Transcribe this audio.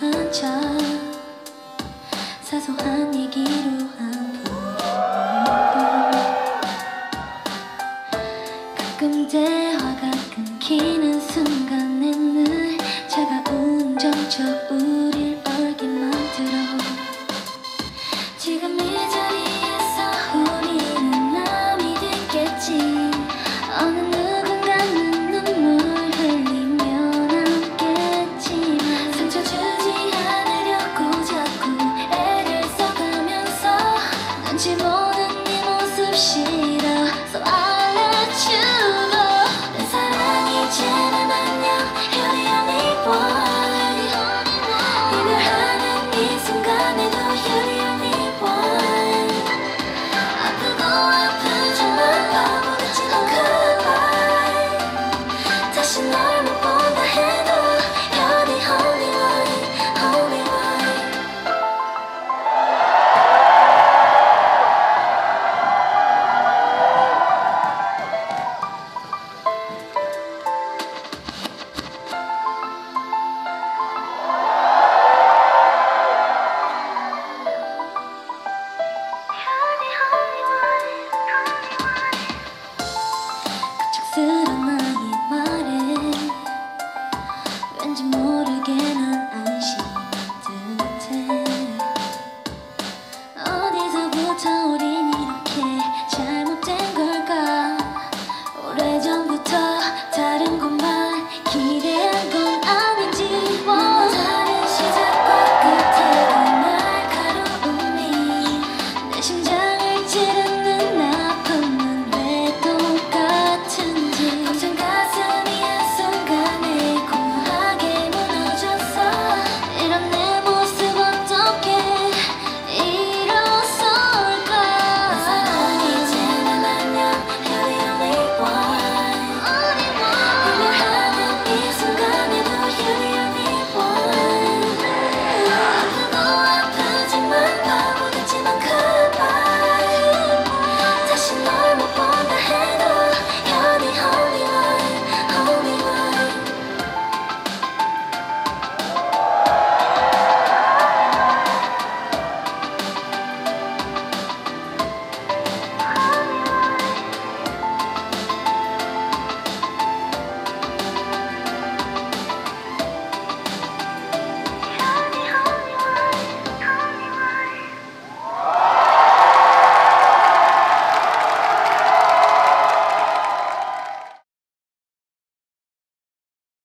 앉아 사소한 얘기로 한번. 가끔 대화가 끊기는 순간에는 차가운 정적 우릴 얼게 만들어. 지금